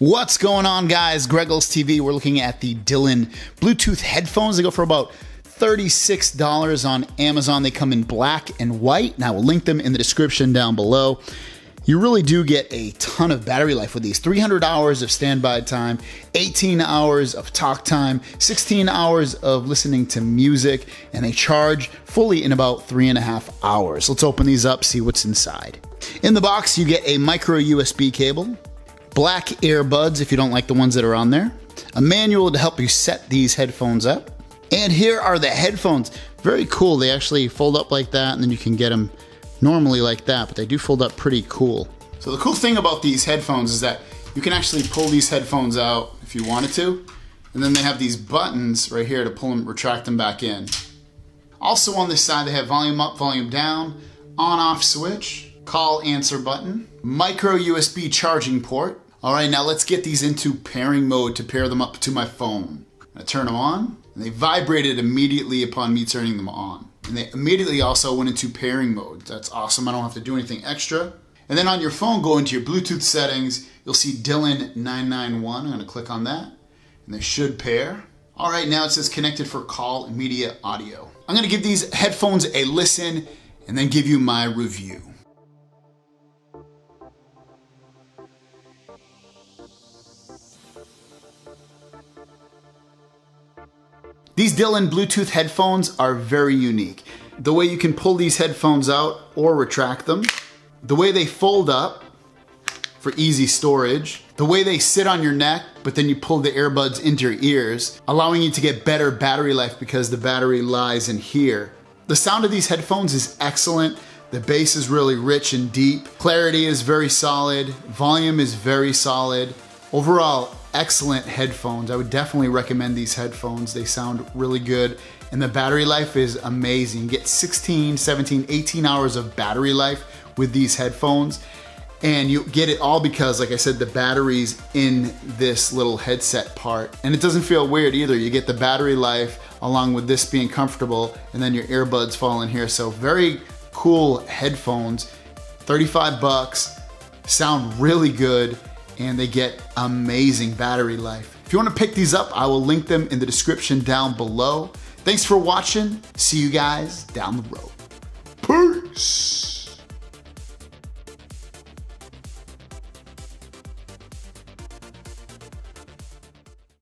What's going on, guys? Greggles TV. We're looking at the Dylan Bluetooth headphones. They go for about $36 on Amazon. They come in black and white, and I will link them in the description down below. You really do get a ton of battery life with these 300 hours of standby time, 18 hours of talk time, 16 hours of listening to music, and they charge fully in about three and a half hours. Let's open these up, see what's inside. In the box, you get a micro USB cable, black earbuds if you don't like the ones that are on there, a manual to help you set these headphones up, and here are the headphones. Very cool. They actually fold up like that, and then you can get them normally like that, but they do fold up pretty cool. So the cool thing about these headphones is that you can actually pull these headphones out if you wanted to, and then they have these buttons right here to pull them, retract them back in. Also on this side, they have volume up, volume down, on off switch, call answer button, micro USB charging port. All right, now let's get these into pairing mode to pair them up to my phone. I turn them on, and they vibrated immediately upon me turning them on. And they immediately also went into pairing mode. That's awesome. I don't have to do anything extra. And then on your phone, go into your Bluetooth settings. You'll see Dylan 991. I'm to click on that. And they should pair. All right, now it says connected for call media audio. I'm going to give these headphones a listen and then give you my review. These Dylan Bluetooth headphones are very unique. The way you can pull these headphones out or retract them, the way they fold up for easy storage, the way they sit on your neck, but then you pull the earbuds into your ears, allowing you to get better battery life because the battery lies in here. The sound of these headphones is excellent. The bass is really rich and deep. Clarity is very solid. Volume is very solid. Overall, excellent headphones. I would definitely recommend these headphones. They sound really good and the battery life is amazing. You get 16, 17, 18 hours of battery life with these headphones and you get it all because like I said the battery's in this little headset part and it doesn't feel weird either. You get the battery life along with this being comfortable and then your earbuds fall in here. So very cool headphones, 35 bucks, sound really good and they get amazing battery life. If you wanna pick these up, I will link them in the description down below. Thanks for watching. See you guys down the road. Peace.